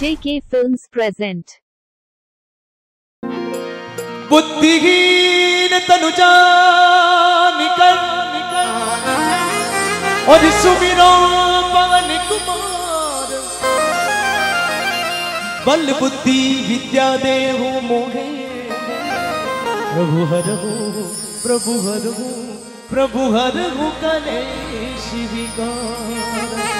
JK Films present. बुद्धिहीन तनुजा निकल और सुमिरो पवन कुमार। बल बुद्धि विद्या देहु मोहे। प्रभु हर हो, प्रभु हरहु प्रभु हरहु कले शिविकार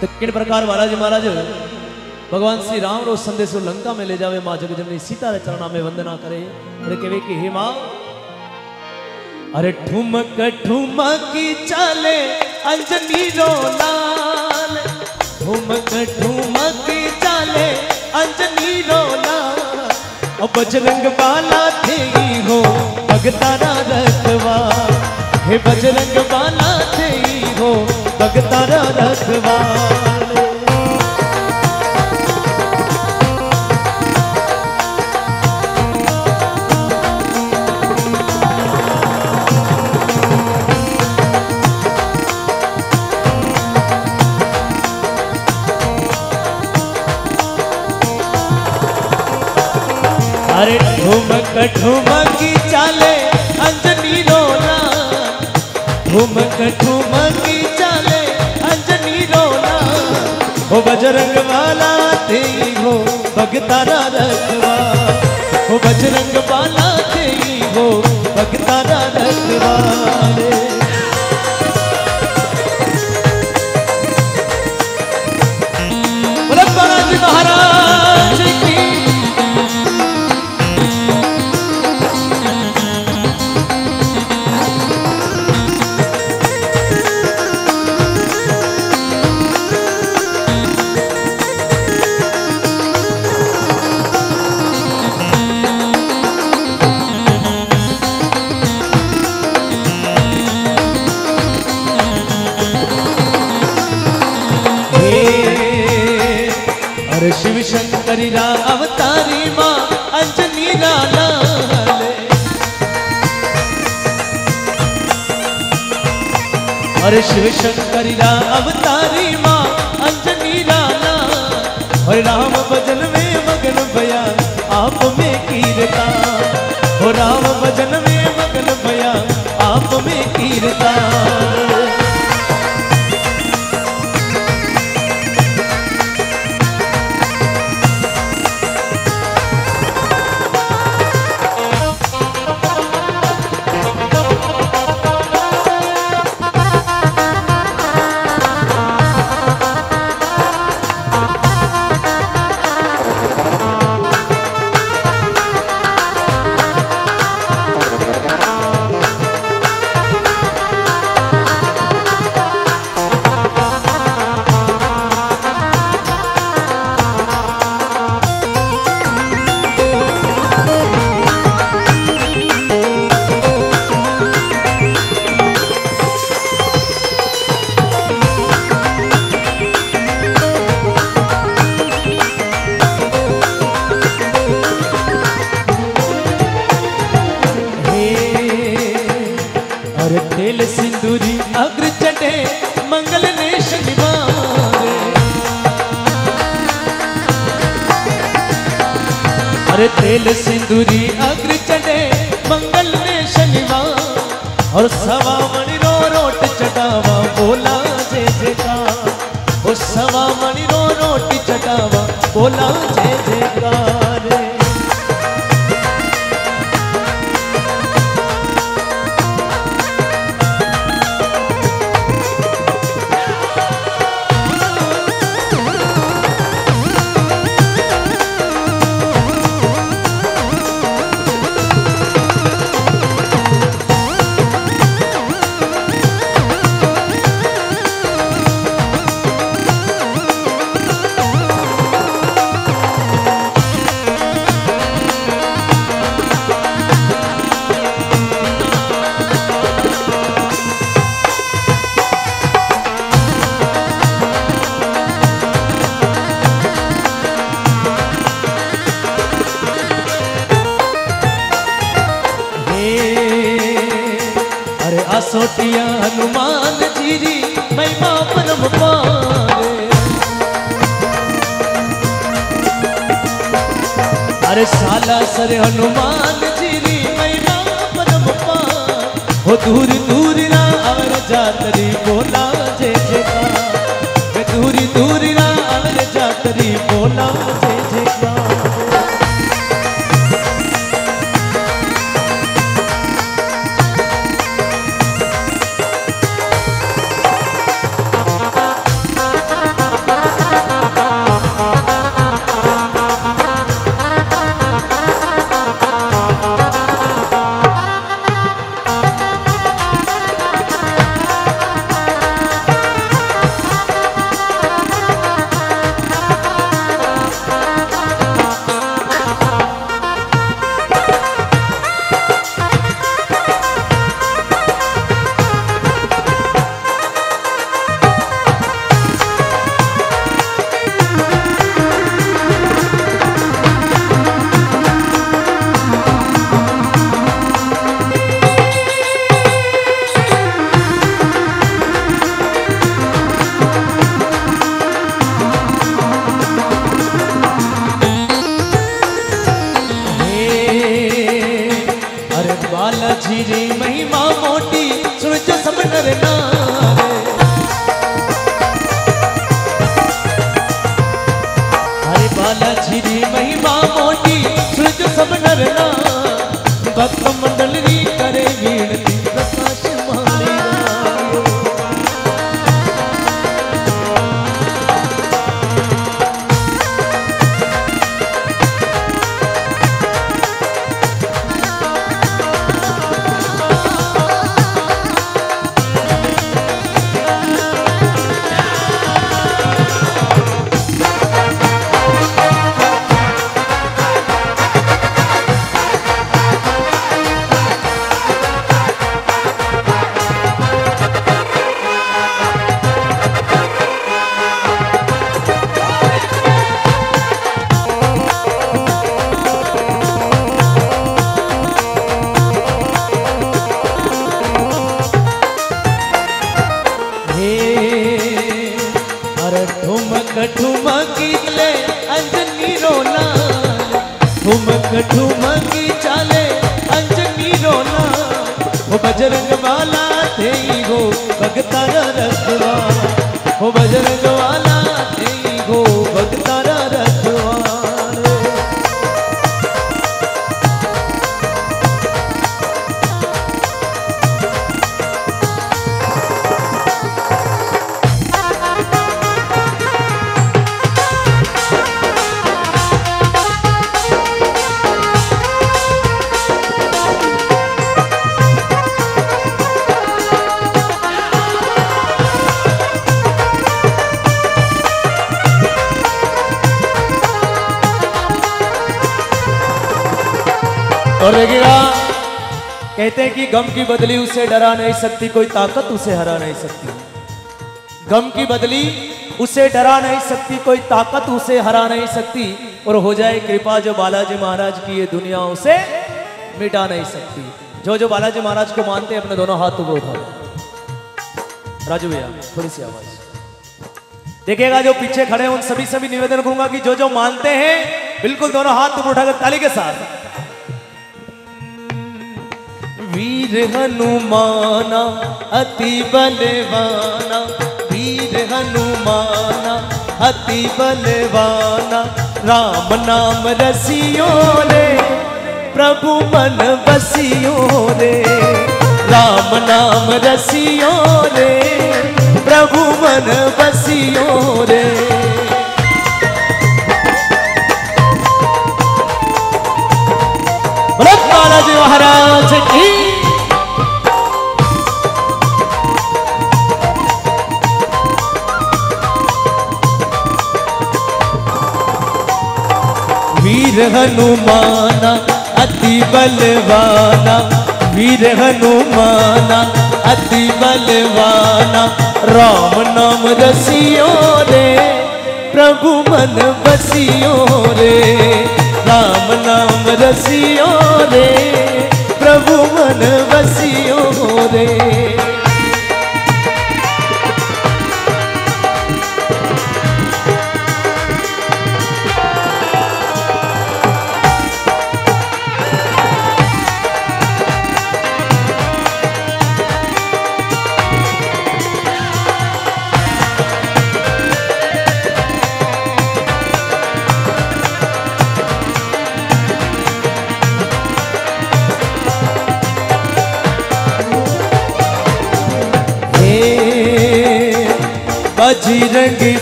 तो किन प्रकार महाराज महाराज? भगवान श्री राम रो संदेश लंका में ले जावे माँ जगजननी सीता रे चरणा में वंदना करे। अरे कहे कि हे माँ? अरे ठुमक, ठुमकी चले, अंजनी रो लाल ठुमक, ठुमकी चले, अंजनी रो लाल अब बजरंग बाला थे हो, भगतारा रखवा। हे बजरंग बाला थे हो भगतारा अरे ठुमक ठुमकी चाले अंजनी ठुमक ठुमकी हो बजरंग वाला तेरी हो भगतारा रखवा। हो बजरंग वाला तेरी हो भगतारा रखवा। अरे शिव शंकरी अवतारी माँ, अंजनी राना और राम भजन में मगन भया, आप में कीरता। हो राम भजन में मगन भया, आप में कीरता। अरे तेल सिंदूरी अग्र चटे मंगल ने शनिवार अरे तेल सिंदूरी अग्र चटे मंगल ने शनिवार और सवा मणि रो रोट चटावा बोला जय जयकार। ओ सवा मणि रो रोटी चटावा बोला जय जयकार। सोटिया हनुमान जी री, महिमा परम पारे। अरे साला सर हनुमान जी री, महिमा परम पार। हो दूर दूर ना अवर जातरी बोला जय जयकार। दूर दूर ना अवर जातरी बोला ठुमक मंगी चाले अंजनी रोला वो बजरंग वाला कहते हैं कि गम की बदली उसे डरा नहीं सकती, कोई ताकत उसे हरा नहीं सकती। गम की बदली उसे डरा नहीं सकती, कोई ताकत उसे हरा नहीं सकती, और हो जाए कृपा जो बालाजी महाराज की ये दुनिया उसे मिटा नहीं सकती। जो जो बालाजी महाराज को मानते हैं, अपने दोनों हाथ ऊपर उठा राजू भैया, थोड़ी सी आवाज़। देखिएगा, जो पीछे खड़े हैं, उन सभी सभी निवेदन करूँगा कि जो जो मानते हैं, बिल्कुल दोनों हाथ उठाकर ताली के साथ। वीर हनुमाना, अति बलवाना। वीर हनुमाना, अति बलवाना। राम नाम रसियो रे, प्रभु मन बसियो रे। राम नाम रसियो रे, प्रभु मन बसियो रे। हनुमाना, अति बलवाना। वीर हनुमाना, अति बलवाना। राम नाम रसियो रे, प्रभु मन बसियो रे। राम नाम रसियो रे, प्रभु मन बसियो रे।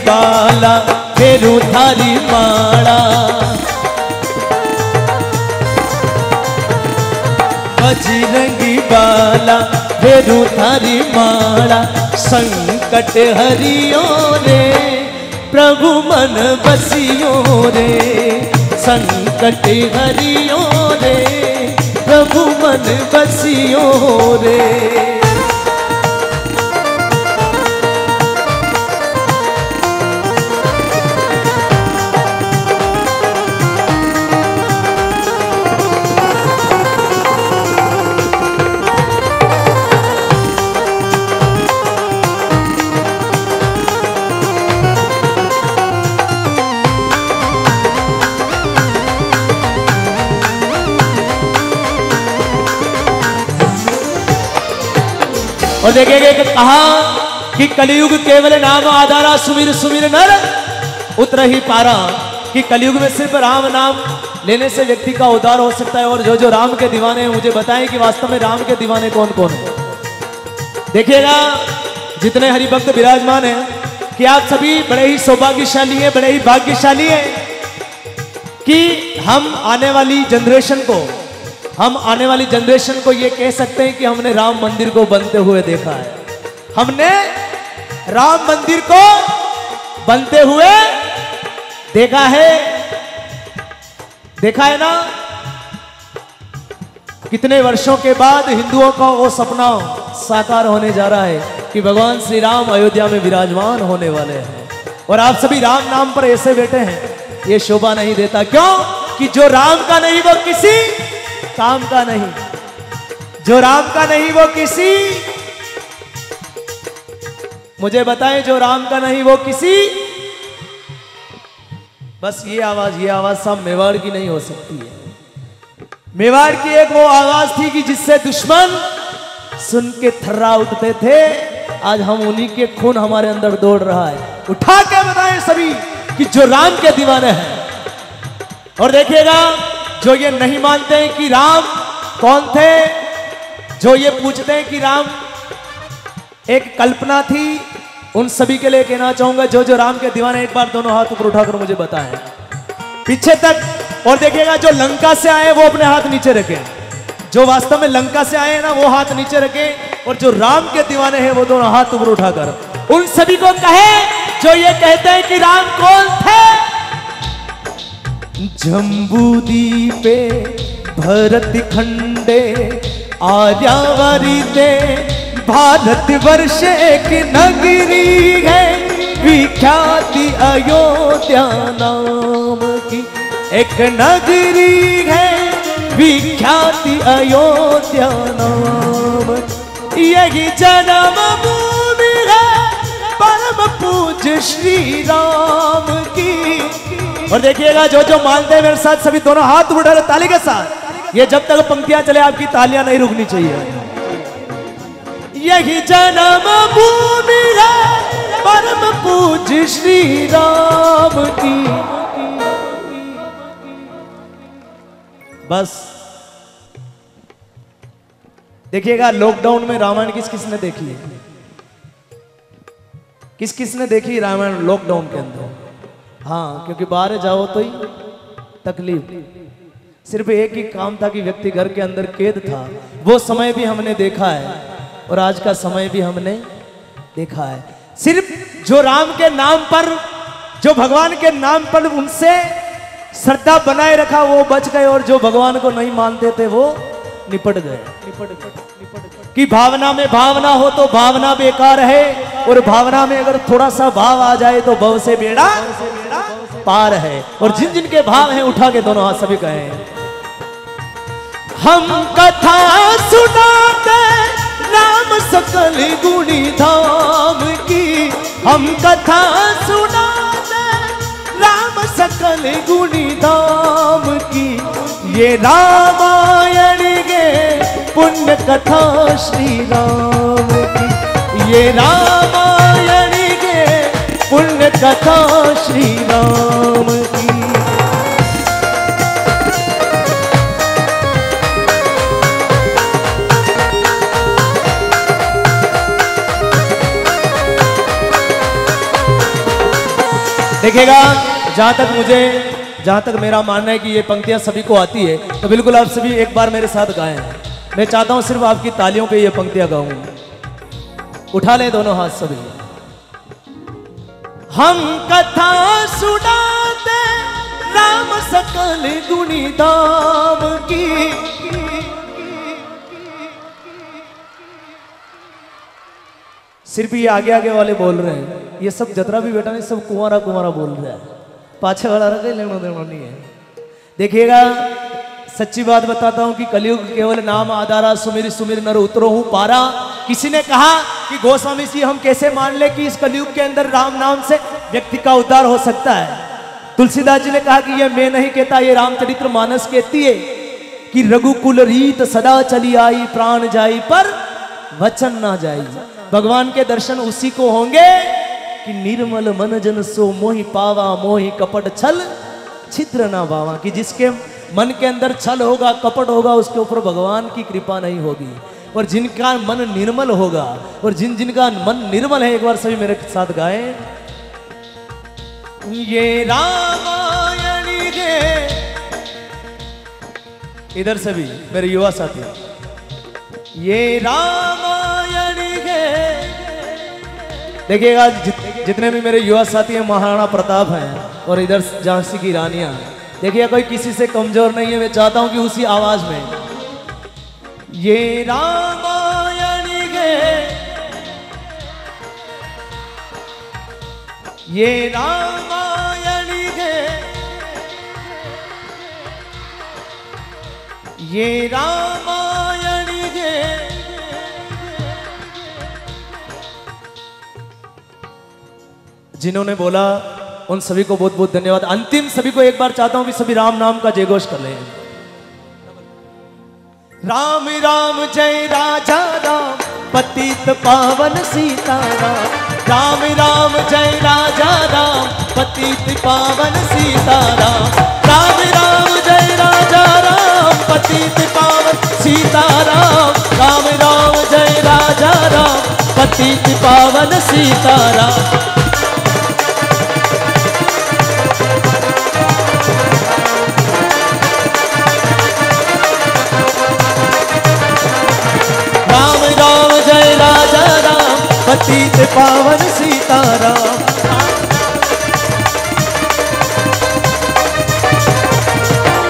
बाला फेरू थारी माड़ा बजरंगी बाला, फेरू थारी माड़ा संकट हरियो रे, प्रभु मन बसियो रे। संकट हरियो रे, प्रभु मन बसियो रे। और देखेंगे कि कहा कि कलयुग केवल नाम आधारा सुमिर सुमिर नर, उतर ही पारा। कि कलयुग में सिर्फ़ राम नाम लेने से व्यक्ति का उद्धार हो सकता है। और जो जो राम के दीवाने हैं, मुझे बताएँ कि वास्तव में राम के दीवाने कौन कौन है देखिएगा जितने हरिभक्त विराजमान हैं, कि आप सभी बड़े ही सौभाग्यशाली हैं, बड़े ही भाग्यशाली हैं, कि हम आने वाली जनरेशन को हम आने वाली जनरेशन को ये कह सकते हैं कि हमने राम मंदिर को बनते हुए देखा है। हमने राम मंदिर को बनते हुए देखा है। देखा है ना? कितने वर्षों के बाद हिंदुओं का वो सपना साकार होने जा रहा है कि भगवान श्री राम अयोध्या में विराजमान होने वाले हैं। और आप सभी राम नाम पर ऐसे बैठे हैं, ये शोभा नहीं देता। क्यों? कि जो राम का नहीं, वो किसी काम का नहीं। जो राम का नहीं, वो किसी। मुझे बताएँ, जो राम का नहीं, वो किसी। बस ये आवाज़ ये आवाज़ सब मेवाड़ की नहीं हो सकती है। मेवाड़ की एक वो आवाज़ थी कि जिससे दुश्मन सुन के थर्रा उठते थे। आज हम उन्हीं के खून हमारे अंदर दौड़ रहा है। उठा के बताएँ सभी कि जो राम के दीवाने हैं। और देखिएगा जो ये नहीं मानते हैं कि राम कौन थे, जो ये पूछते हैं कि राम एक कल्पना थी, उन सभी के लिए कहना चाहूँगा, जो जो राम के दीवाने एक बार दोनों हाथ ऊपर उठाकर मुझे बताएँ। पीछे तक, और देखिएगा, जो लंका से आए वो अपने हाथ नीचे रखें। जो वास्तव में लंका से आए हैं ना, वो हाथ नीचे रखें, और जो राम के दीवाने हैं, वो दोनों हाथ ऊपर उठाकर। उन सभी को कहे, जो ये कहते हैं कि राम कौन थे? जम्बूदीपे दे भारत वर्ष एक नगरी है। विख्याति अयोध्या नाम की एक नगरी है। विख्याति अयोध्या नाम यही जन्म भूमि है, परम पूज्य श्री राम की। और देखिएगा, जो जो मानते हैं मेरे साथ, सभी दोनों हाथ उठा रहे ताली के साथ। ये जब तक पंक्तियाँ चले, आपकी तालियाँ नहीं रुकनी चाहिए। यही जन्म भूमि है, परम पूज्य श्री राम की। बस। देखिएगा लॉकडाउन में रामायण किस किस ने देखी? है किस किस ने देखी रामायण लॉकडाउन के अंदर? हाँ क्योंकि बाहर जाओ तो ही तकलीफ़। सिर्फ़ एक ही काम था कि व्यक्ति घर के अंदर कैद था। वो समय भी हमने देखा है और आज का समय भी हमने देखा है। सिर्फ़ जो राम के नाम पर, जो भगवान के नाम पर उनसे श्रद्धा बनाए रखा, वो बच गए और जो भगवान को नहीं मानते थे, वो निपट गए। निपट गए कि भावना में भावना हो तो भावना बेकार है, और भावना में अगर थोड़ा सा भाव आ जाए तो भव से बेड़ा पार है। और जिन जिन के भाव हैं, उठा के दोनों हाथ सभी कहे, हम कथा सुनाते, राम सकल गुणी धाम की। हम कथा सुनाते, राम सकल गुणी धाम की। ये रामायण गे पुण्य कथा श्री राम की। ये रामायण के पुण्य कथा श्री राम की। जहाँ तक मुझे, जहाँ तक मेरा मानना है कि ये पंक्तियाँ सभी को आती है तो बिल्कुल आप सभी एक बार मेरे साथ गाएँ। मैं चाहता हूँ सिर्फ़ आपकी तालियों पे ये पंक्तियाँ गाऊं। उठा ले दोनों हाथ सभी हम कथा सुनाते, राम सकल गुणी धाम की। सिर्फ़ ये आगे आगे वाले बोल रहे हैं। ये सब जतरा भी बेटा नहीं, सब कुंवारा कुंवारा बोल रहा है। पाछे वाला रखे लेना देना नहीं है। देखिएगा सच्ची बात बताता हूँ कि कलयुग केवल नाम आधारा सुमिर सुमिर नर उतरो हूँ पारा। किसी ने कहा कि गोस्वामी जी, हम कैसे मान ले कि इस कलयुग के अंदर राम नाम से व्यक्ति का उद्धार हो सकता है? तुलसीदास जी ने कहा कि यह मैं नहीं कहता, ये रामचरित्र मानस कहती है कि रघुकुल रीत सदा चली आई, प्राण जाई, पर वचन ना जाई। भगवान के दर्शन उसी को होंगे कि निर्मल मन जन सो मोहि पावा, मोहि कपट छल, छिद्र ना बावा, कि जिसके मन के अंदर छल होगा कपट होगा उसके ऊपर भगवान की कृपा नहीं होगी। और जिनका मन निर्मल होगा और जिन जिनका मन निर्मल है एक बार सभी मेरे साथ गाए। ये रामायण गे इधर से भी मेरे युवा साथी। ये रामायण देखिएगा जित, जितने भी मेरे युवा साथी हैं महाराणा प्रताप हैं और इधर झांसी की रानियाँ। देखिए, कोई किसी से कमज़ोर नहीं है, मैं चाहता हूँ कि उसी आवाज़ में। ये रामायण गे ये रामायण गे ये रामायण गे जिन्होंने बोला उन सभी को बहुत बहुत धन्यवाद। अंतिम सभी को एक बार चाहता हूँ कि सभी राम नाम का जयघोष कर लें। राम राम, जय राजा, राम, पतित पावन सीताराम। राम राम, जय राजा, राम, पतित पावन सीताराम। राम राम, जय राजा, राम, पतित पावन सीताराम। राम राम, जय राजा, राम, पतित पावन सीताराम। राम पतित पावन सीताराम।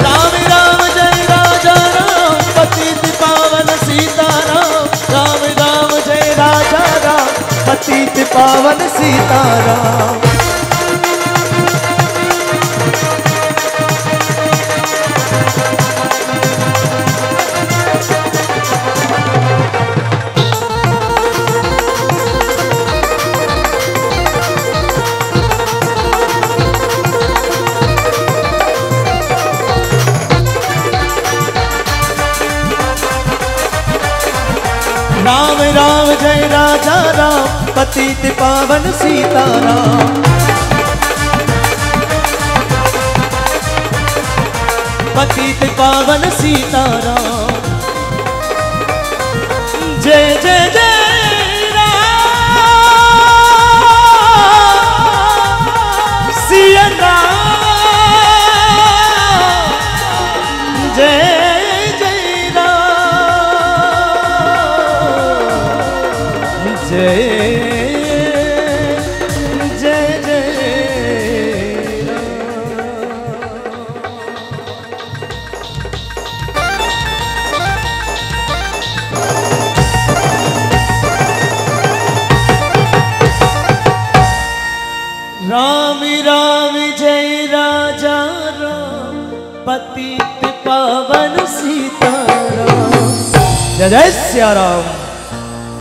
राम राम जय राजा राम, पतित पावन सीताराम। राम राम जय राजा राम, पतित पावन सीताराम। राजा राम पतित पावन सीताराम। पतित पावन सीताराम। जय जय जय। जा रहा हूँ